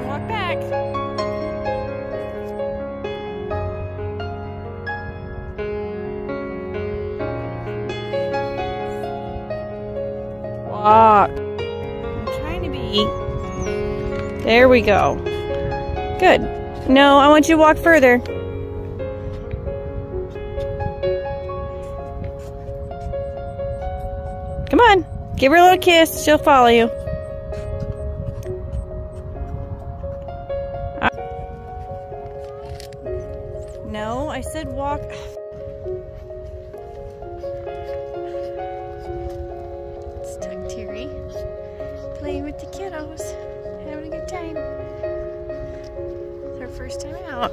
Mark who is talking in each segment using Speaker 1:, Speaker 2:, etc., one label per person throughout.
Speaker 1: walk. Back. Walk. I'm trying to be. There we go. Good. No, I want you to walk further. Come on. Give her a little kiss. She'll follow you. No, I said walk. It's Terry playing with the kiddos, having a good time. It's our first time out.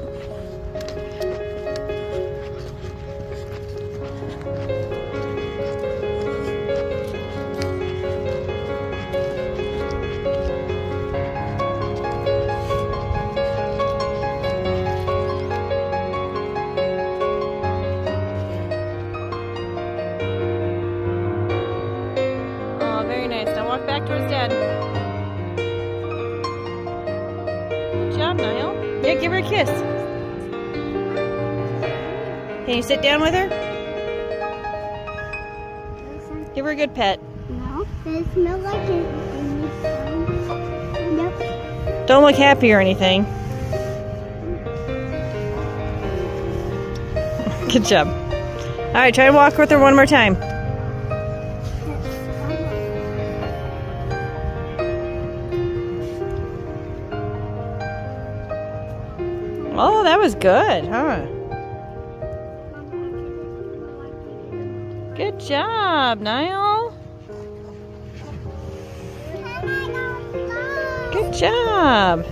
Speaker 1: Job, Niall. Yeah, give her a kiss. Can you sit down with her? Give her a good pet.
Speaker 2: No, it smells like it. Nope.
Speaker 1: Don't look happy or anything. Good job. All right, try to walk with her one more time. Oh, that was good, huh? Good job, Niall. Good job.